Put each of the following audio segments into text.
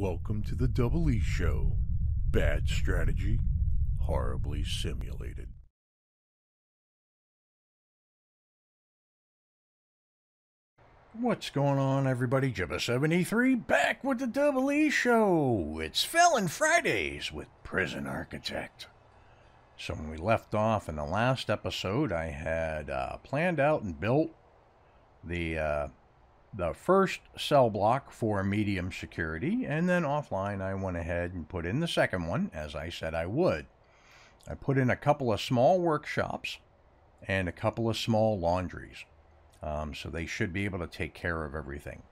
Welcome to the Double E Show. Bad strategy, horribly simulated. What's going on, everybody? Jibba73 back with the Double E Show. It's Felon Fridays with Prison Architect. So, when we left off in the last episode, I had uh, planned out and built the uh, the first cell block for medium security, and then offline I went ahead and put in the second one, as I said I would. I put in a couple of small workshops and a couple of small laundries. Um, so they should be able to take care of everything.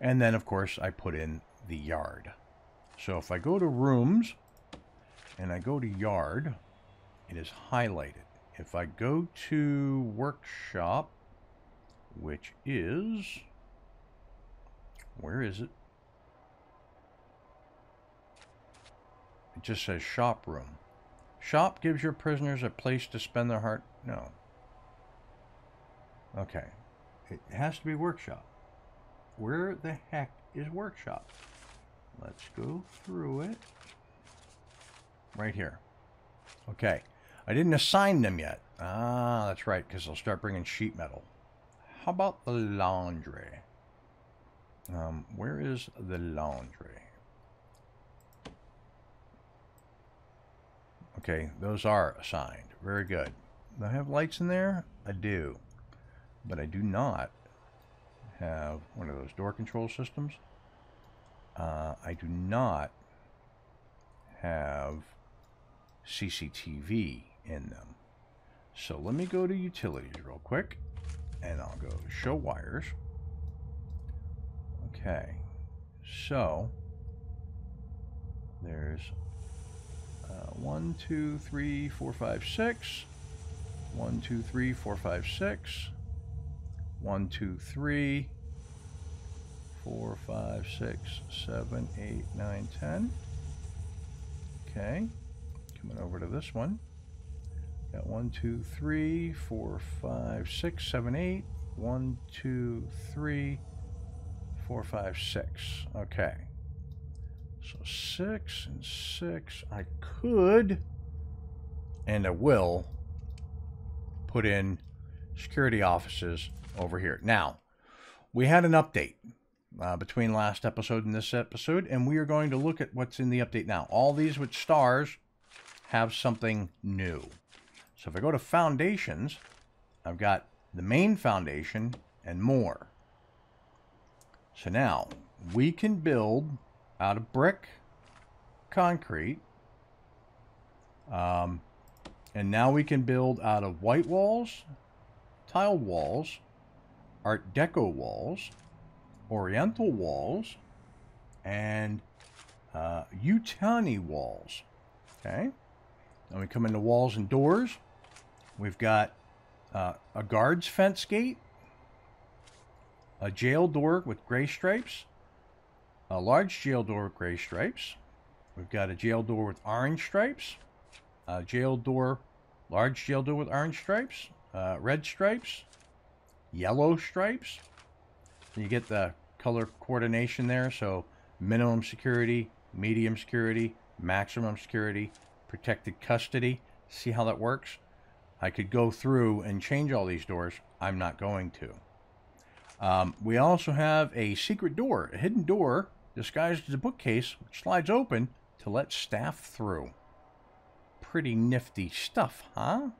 And then, of course, I put in the yard. So if I go to rooms and I go to yard, it is highlighted. If I go to workshop, which is, where is it? It just says shop room. Shop gives your prisoners a place to spend their heart. No. Okay. It has to be workshop. Where the heck is workshop? Let's go through it. Right here. Okay. I didn't assign them yet. Ah, that's right, because they'll start bringing sheet metal. How about the laundry? Um, where is the laundry? Okay, those are assigned. Very good. Do I have lights in there? I do but I do not have one of those door control systems. Uh, I do not have CCTV in them. So let me go to utilities real quick and I'll go show wires. Okay, so there's uh, one, two, three, four, five, six. One, two, three, four, five, six. One, two, three, four, five, six, seven, eight, nine, ten. Okay, coming over to this one. Got one, two, three, four, five, six, seven, eight. One, two, three, four, five, six. Okay. So six and six. I could, and I will, put in security offices over here. Now, we had an update uh, between last episode and this episode, and we are going to look at what's in the update now. All these with stars have something new. So if I go to foundations, I've got the main foundation and more. So now we can build out of brick, concrete, um, and now we can build out of white walls, tiled walls, Art Deco walls, Oriental walls, and uh, walls. Okay. Then we come into walls and doors. We've got uh, a guard's fence gate, a jail door with gray stripes, a large jail door with gray stripes. We've got a jail door with orange stripes, a jail door, large jail door with orange stripes, uh, red stripes, yellow stripes. You get the color coordination there. So minimum security, medium security, maximum security, protected custody. See how that works? I could go through and change all these doors. I'm not going to. Um, we also have a secret door, a hidden door disguised as a bookcase, which slides open to let staff through. Pretty nifty stuff, huh?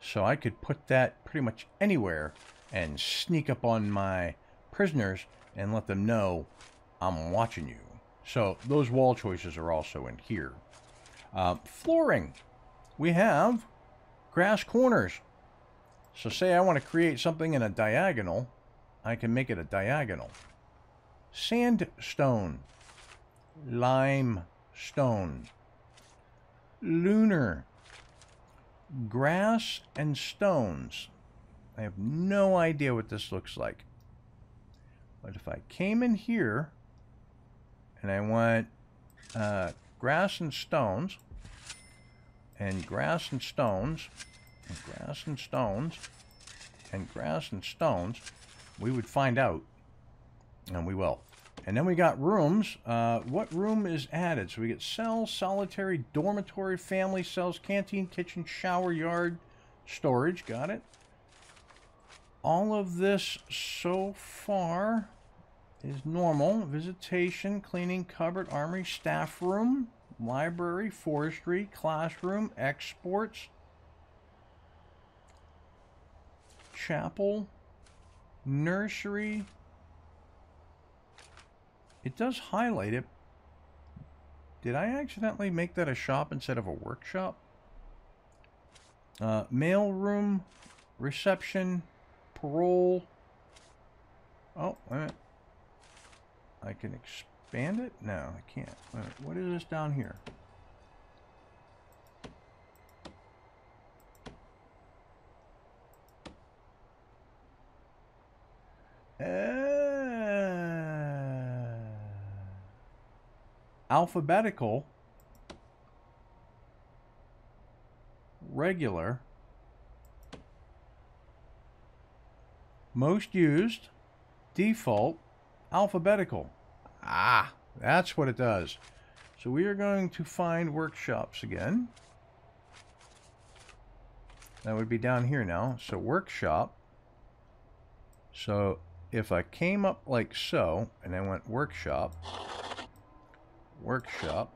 So I could put that pretty much anywhere and sneak up on my prisoners and let them know I'm watching you. So those wall choices are also in here. Uh, flooring. We have grass corners. So say I want to create something in a diagonal, I can make it a diagonal. Sandstone. Limestone. Lunar. Grass and stones. I have no idea what this looks like. But if I came in here and I went uh, grass and stones and grass and stones and grass and stones and grass and stones, we would find out, and we will. And then we got rooms. Uh, what room is added? So we get cells, solitary, dormitory, family cells, canteen, kitchen, shower, yard, storage. Got it. All of this so far is normal. Visitation, cleaning, cupboard, armory, staff room, library, forestry, classroom, exports, chapel, nursery. It does highlight it. Did I accidentally make that a shop instead of a workshop? Uh, mail room, reception, parole. Oh, wait. I can expand it? No, I can't. What is this down here? Alphabetical. Regular. Most used. Default. Alphabetical. Ah, that's what it does. So we are going to find workshops again. That would be down here now. So workshop. So if I came up like so, and I went workshop, workshop,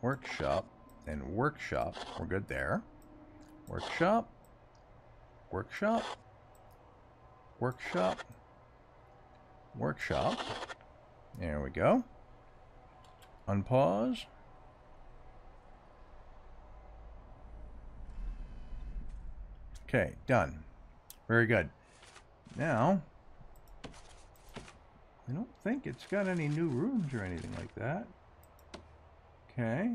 workshop, and workshop, we're good there. Workshop, workshop, workshop, workshop. There we go. Unpause. Okay, done. Very good. Now, I don't think it's got any new rooms or anything like that. Okay.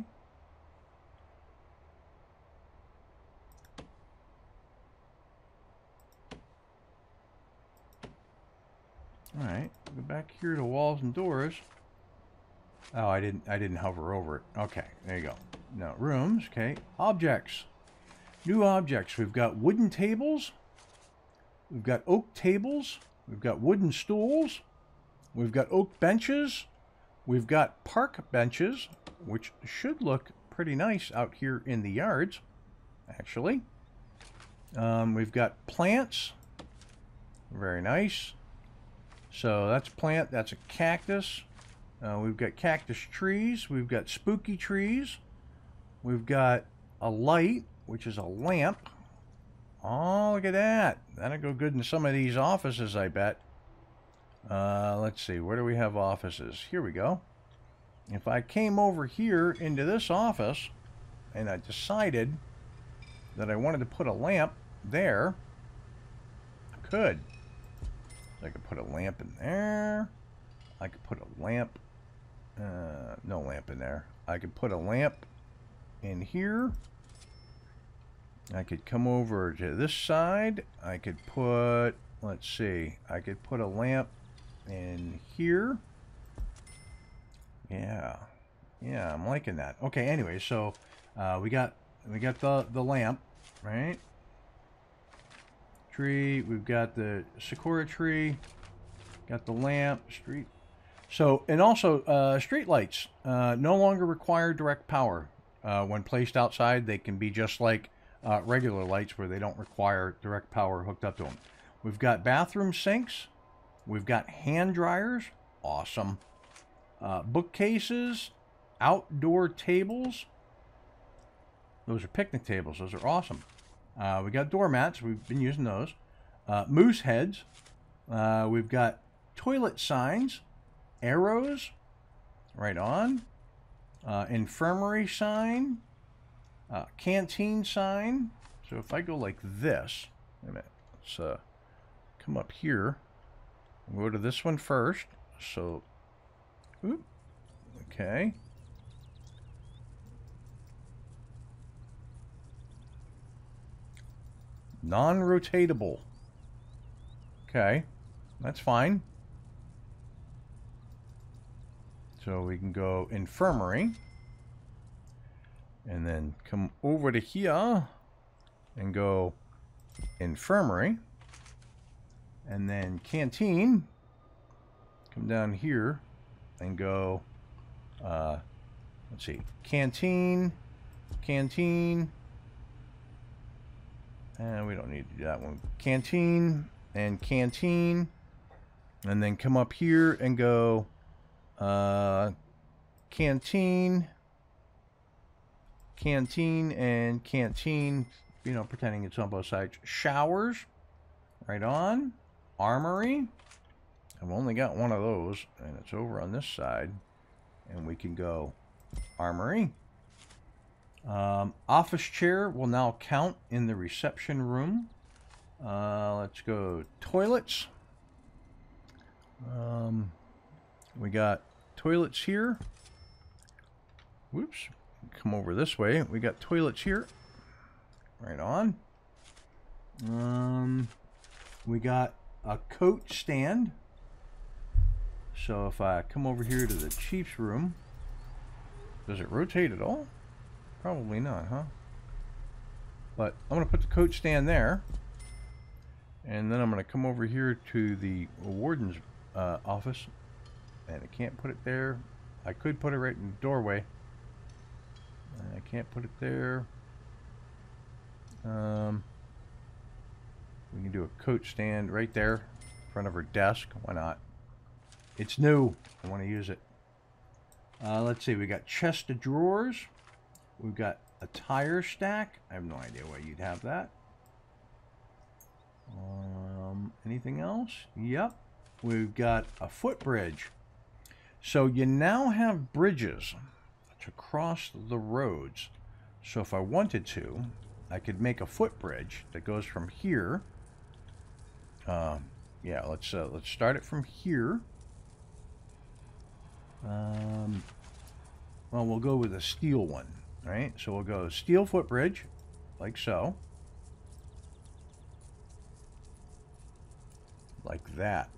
Alright, go back here to walls and doors. Oh, I didn't I didn't hover over it. Okay, there you go. Now rooms, okay. Objects. New objects. We've got wooden tables. We've got oak tables. We've got wooden stools. We've got oak benches. We've got park benches, which should look pretty nice out here in the yards, actually. Um, we've got plants. Very nice. So that's plant. That's a cactus. Uh, we've got cactus trees. We've got spooky trees. We've got a light, which is a lamp. Oh, look at that. That'll go good in some of these offices, I bet. Uh, let's see, where do we have offices? Here we go. If I came over here into this office and I decided that I wanted to put a lamp there, I could. I could put a lamp in there. I could put a lamp, uh, no lamp in there. I could put a lamp in here. I could come over to this side. I could put, let's see, I could put a lamp in here. Yeah. Yeah, I'm liking that. Okay, anyway, so uh, we got we got the the lamp, right? Tree. We've got the sakura tree. Got the lamp. Street. So and also uh, street lights uh, no longer require direct power uh, when placed outside. They can be just like uh, regular lights where they don't require direct power hooked up to them. We've got bathroom sinks. We've got hand dryers. Awesome. Uh, bookcases, outdoor tables. Those are picnic tables. Those are awesome. Uh, we got doormats. We've been using those. Uh, moose heads. Uh, we've got toilet signs, arrows. Right on. Uh, infirmary sign. Uh, canteen sign. So if I go like this, wait a minute. Let's uh, come up here. Go to this one first. So, oops. Okay. Non-rotatable. Okay. That's fine. So we can go infirmary. And then come over to here and go infirmary. And then canteen. Come down here and go, uh, let's see, canteen, canteen, and we don't need to do that one. Canteen and canteen, and then come up here and go, uh, canteen, canteen, and canteen, you know, pretending it's on both sides. Showers, right on. Armory, I've only got one of those, and it's over on this side. And we can go armory. Um, office chair will now count in the reception room. Uh, let's go toilets. Um, we got toilets here. Whoops. Come over this way. We got toilets here. Right on. Um, we got a coat stand. So if I come over here to the chief's room, does it rotate at all? Probably not, huh? But I'm going to put the coat stand there. And then I'm going to come over here to the warden's uh, office. And I can't put it there. I could put it right in the doorway. I can't put it there. Um, we can do a coat stand right there in front of her desk. Why not? It's new. I want to use it. Uh, let's see. We got chest of drawers. We've got a tire stack. I have no idea why you'd have that. Um, anything else? Yep. We've got a footbridge. So you now have bridges to cross the roads. So if I wanted to, I could make a footbridge that goes from here. Um, yeah, let's uh, let's start it from here. Um, well, we'll go with a steel one, right? So we'll go steel footbridge, like so. Like that.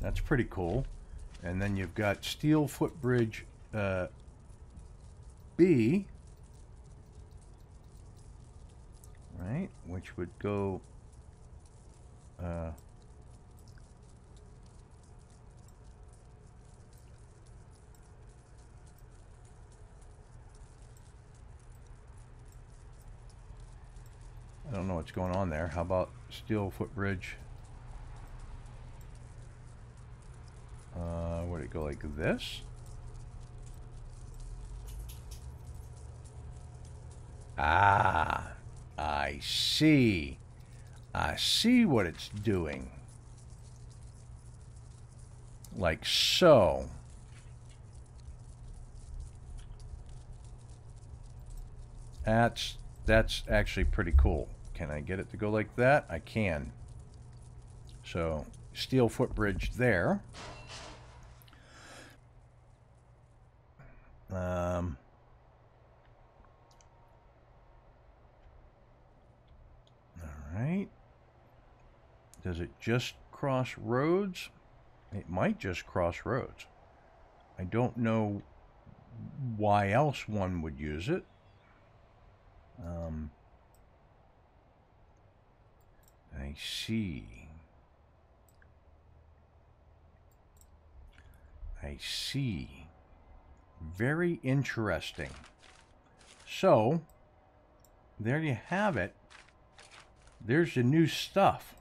That's pretty cool. And then you've got steel footbridge uh, B, right, which would go uh, I don't know what's going on there. How about steel footbridge? Uh, would it go like this? Ah, I see. I see what it's doing. Like so. That's that's actually pretty cool. Can I get it to go like that? I can. So, steel footbridge there. Um, all right. Does it just cross roads? It might just cross roads. I don't know why else one would use it. Um, I see. I see. Very interesting. So, there you have it. There's the new stuff,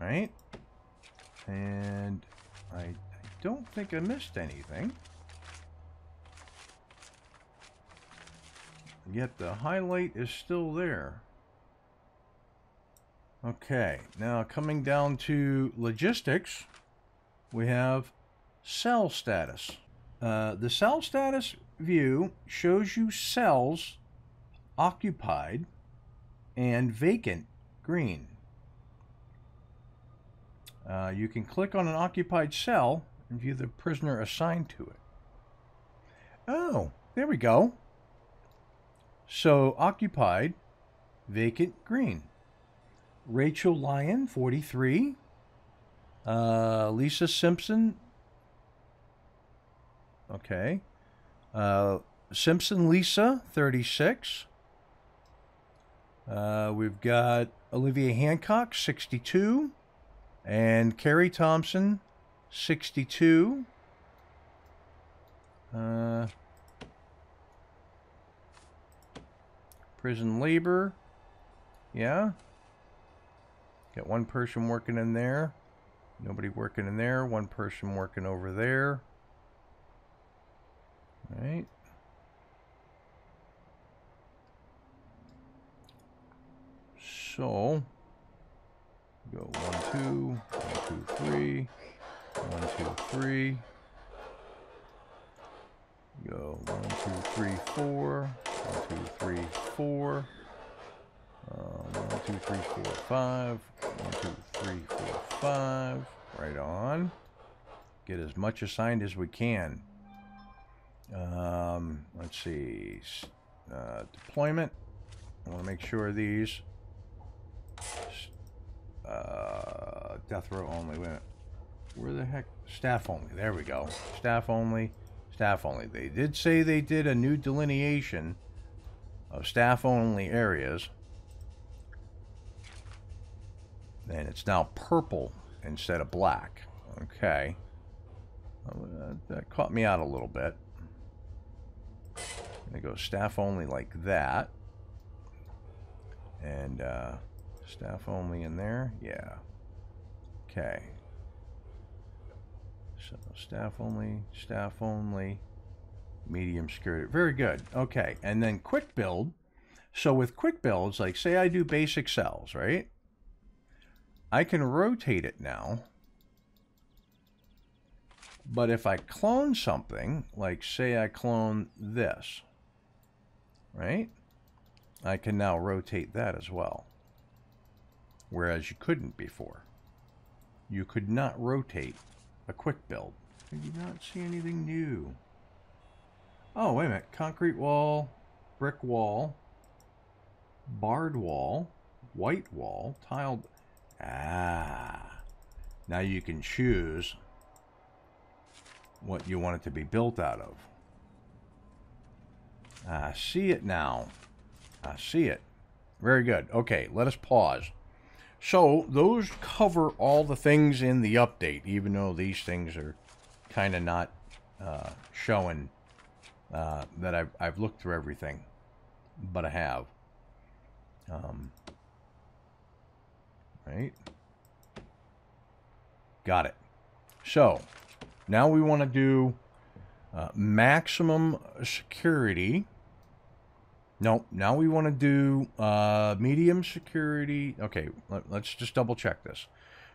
right? And I, I don't think I missed anything. Yet the highlight is still there. Okay, now coming down to logistics, we have cell status. Uh, the cell status view shows you cells occupied and vacant green. Uh, you can click on an occupied cell and view the prisoner assigned to it. Oh, there we go. So, occupied, vacant, green. Rachel Lyon, 43. Uh, Lisa Simpson. Okay. Uh, Simpson Lisa, 36. Uh, we've got Olivia Hancock, 62. And Carrie Thompson, 62. Uh, prison labor. Yeah. Got one person working in there. Nobody working in there. One person working over there. Right. So, go one, two, one, two, three, one, two, three. Go one, two, three, four, one, two, three, four. Uh, one, two, three, four, five. One, two, three, four, five. Right on. Get as much assigned as we can. Um, let's see. Uh, deployment. I want to make sure these uh, death row only. Wait a minute. Where the heck? Staff only. There we go. Staff only. Staff only. They did say they did a new delineation of staff only areas. And it's now purple instead of black. Okay. Uh, that caught me out a little bit. They go staff only like that. And uh, Staff only in there? Yeah. Okay. So staff only, staff only, medium security. Very good. Okay. And then quick build. So with quick builds, like say I do basic cells, right? I can rotate it now. But if I clone something, like say I clone this, right? I can now rotate that as well whereas you couldn't before. You could not rotate a quick build. I do not see anything new. Oh, wait a minute. Concrete wall, brick wall, barred wall, white wall, tiled. Ah. Now you can choose what you want it to be built out of. I see it now. I see it. Very good. Okay, let us pause. So those cover all the things in the update, even though these things are kind of not uh, showing uh, that I've, I've looked through everything, but I have. Um, right? Got it. So now we want to do uh, maximum security no, now we want to do uh, medium security. Okay, let, us just double check this.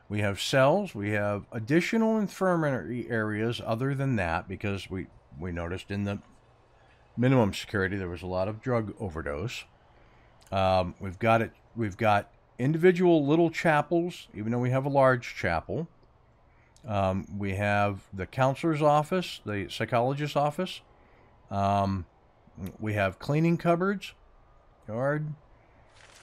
We have cells. We have additional infirmary areas other than that because we, we noticed in the minimum security there was a lot of drug overdose. Um, we've got it. We've got individual little chapels, even though we have a large chapel. Um, we have the counselor's office, the psychologist's office. Um, we have cleaning cupboards, yard.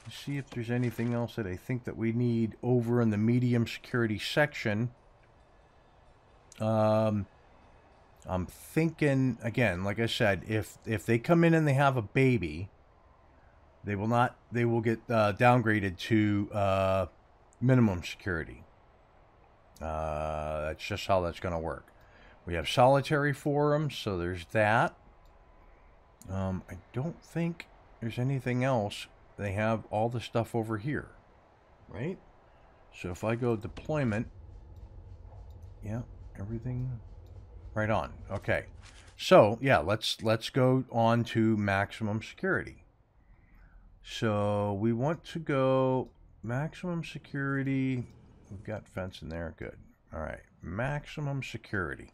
Let's see if there's anything else that I think that we need over in the medium security section. Um, I'm thinking again, like I said, if if they come in and they have a baby, they will not. They will get uh, downgraded to uh, minimum security. Uh, that's just how that's going to work. We have solitary forums, so there's that. Um, I don't think there's anything else. They have all the stuff over here, right? So if I go deployment, yeah, everything right on. Okay. So yeah, let's let's go on to maximum security. So we want to go maximum security. We've got fence in there. Good. All right. Maximum security.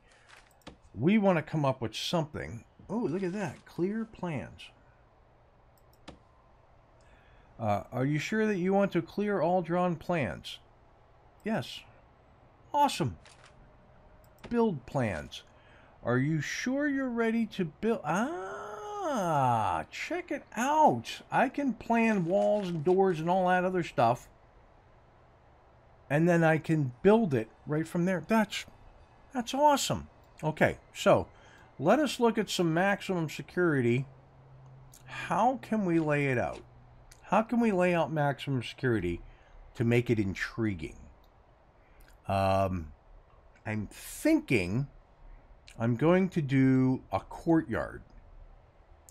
We want to come up with something Oh, look at that. Clear plans. Uh, are you sure that you want to clear all drawn plans? Yes. Awesome. Build plans. Are you sure you're ready to build? Ah, check it out. I can plan walls and doors and all that other stuff. And then I can build it right from there. That's, that's awesome. Okay, so let us look at some maximum security. How can we lay it out? How can we lay out maximum security to make it intriguing? Um, I'm thinking I'm going to do a courtyard.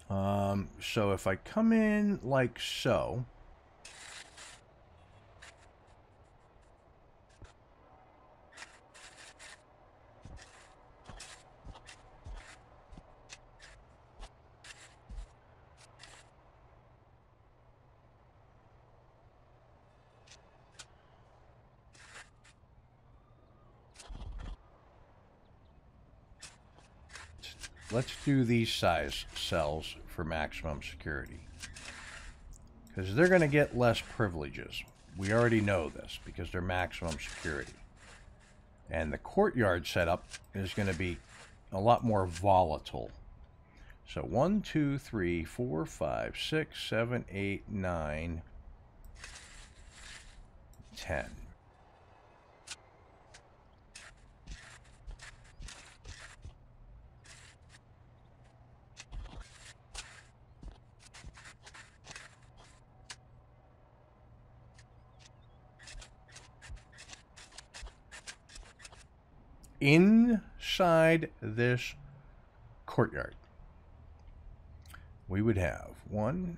Um, so if I come in like so, let's do these size cells for maximum security. Because they're going to get less privileges. We already know this because they're maximum security. And the courtyard setup is going to be a lot more volatile. So 1, 2, 3, 4, 5, 6, 7, 8, 9, 10. Inside this courtyard, we would have one,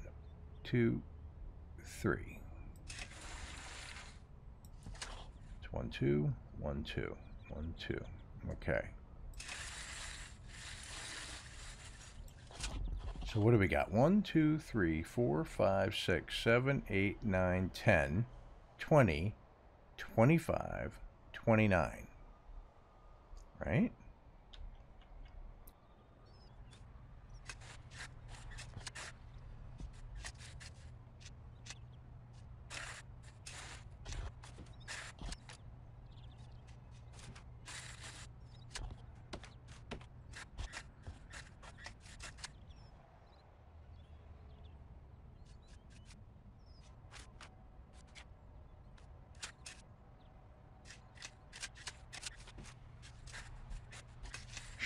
two, three. It's one, two, one, two, one, two. Okay. So what do we got? 1, 2, 3, 4, 5, 6, 7, 8, 9, 10, 20, 25, 29 right?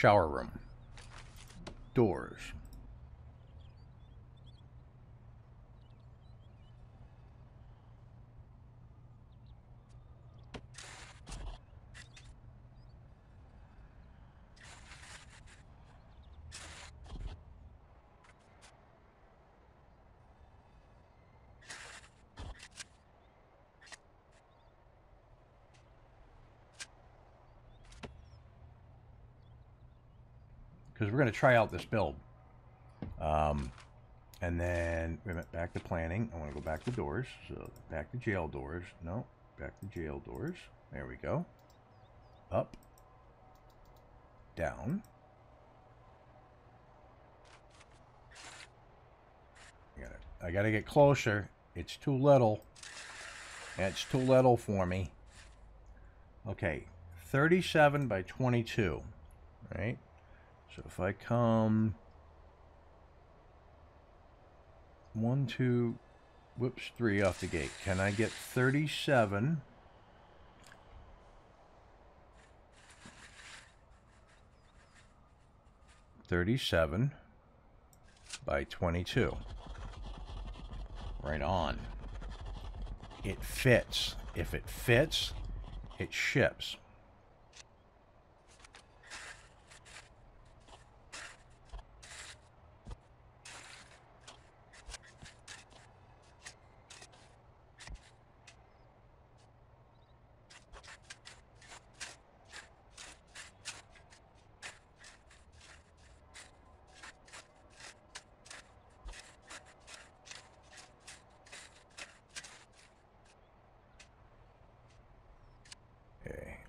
Shower room. Doors. Because we're going to try out this build. Um, and then back to planning. I want to go back to doors. So back to jail doors. No, back to jail doors. There we go. Up. Down. I gotta, I gotta get closer. It's too little. It's too little for me. Okay, 37 by 22, right? So if I come one, two, whoops, three off the gate, can I get 37? Thirty-seven by twenty-two. Right on. It fits. If it fits, it ships.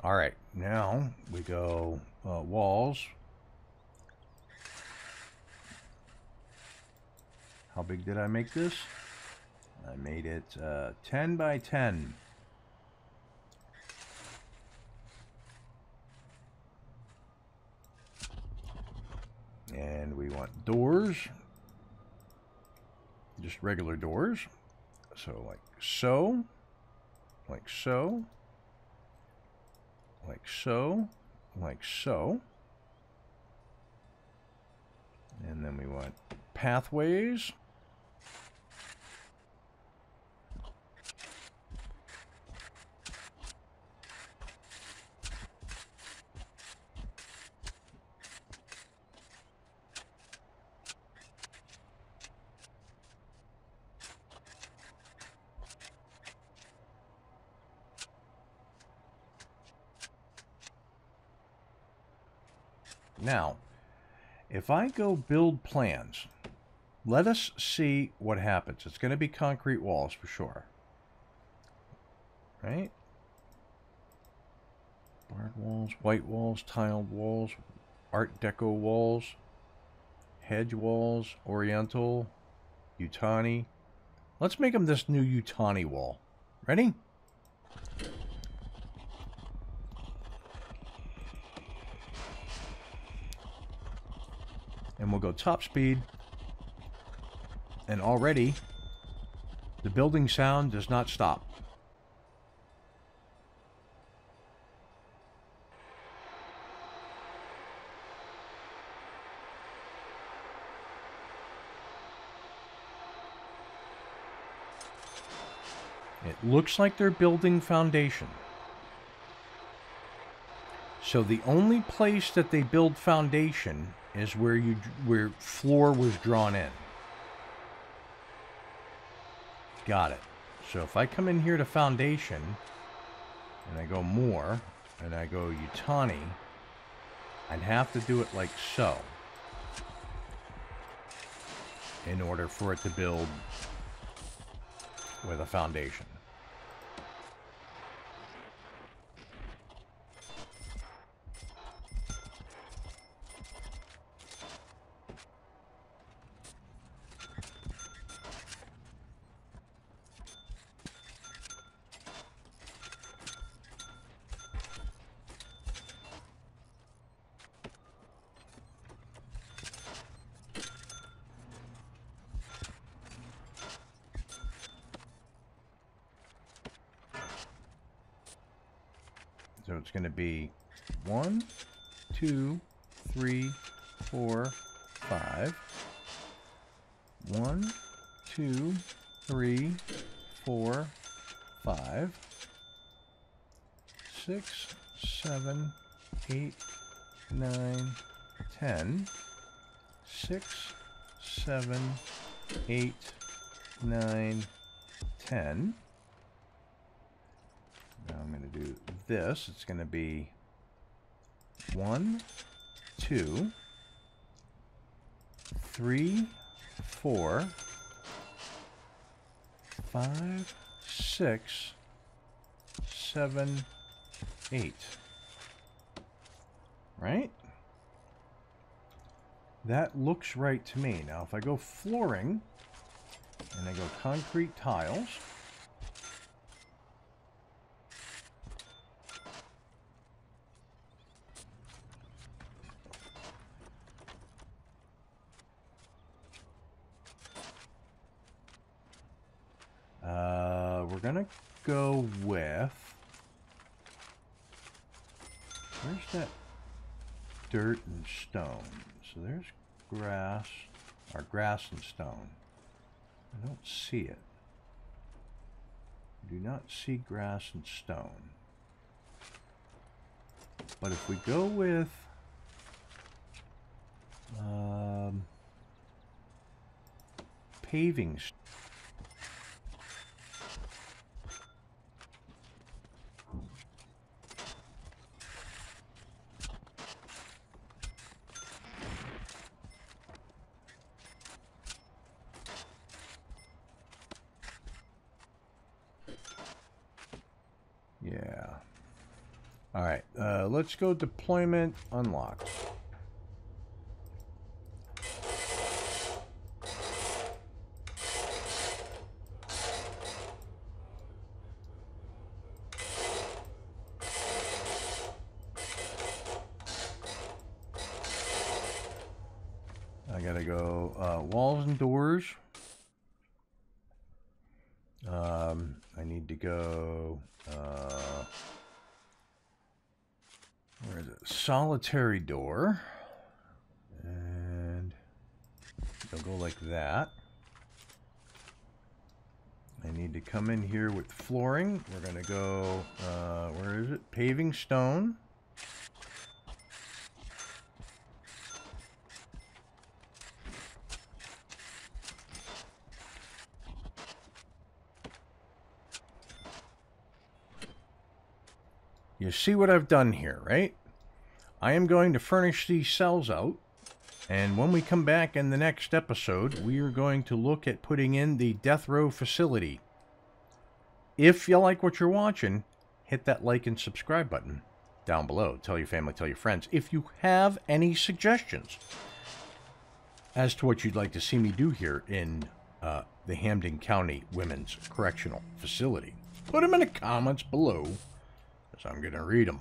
All right, now we go uh, walls. How big did I make this? I made it uh, 10 by 10. And we want doors. Just regular doors. So like so. Like so like so, like so. And then we want pathways. Now, if I go build plans, let us see what happens. It's going to be concrete walls for sure. Right? Barred walls, white walls, tiled walls, Art Deco walls, hedge walls, Oriental, Utani. Let's make them this new Utani wall. Ready? We'll go top speed. And already, the building sound does not stop. It looks like they're building foundation. So the only place that they build foundation is where you where floor was drawn in. Got it. So if I come in here to foundation and I go more and I go Utani, I'd have to do it like so in order for it to build with a foundation. So it's going to be one, two, three, four, five. One, two, three, four, five. Six, seven, eight, nine, ten. Six, seven, eight, nine, ten. Now I'm going to do this. It's going to be one, two, three, four, five, six, seven, eight. Right? That looks right to me. Now, if I go flooring, and I go concrete tiles, gonna go with. Where's that dirt and stone? So there's grass, or grass and stone. I don't see it. I do not see grass and stone. But if we go with um, paving. All right. Uh, let's go deployment unlocked. I gotta go uh, walls and doors. Um, I need to go. Uh, where is it? Solitary door. And they'll go like that. I need to come in here with flooring. We're going to go, uh, where is it? Paving stone. You see what I've done here, right? I am going to furnish these cells out. And when we come back in the next episode, we are going to look at putting in the death row facility. If you like what you're watching, hit that like and subscribe button down below. Tell your family, tell your friends. If you have any suggestions as to what you'd like to see me do here in uh, the Hampden County Women's Correctional Facility, put them in the comments below, as I'm going to read them.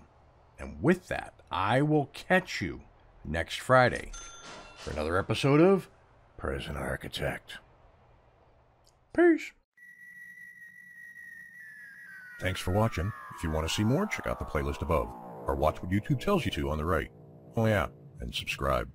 And with that, I will catch you next Friday for another episode of Prison Architect. Peace. Thanks for watching. If you want to see more, check out the playlist above, or watch what YouTube tells you to on the right. Oh yeah, and subscribe.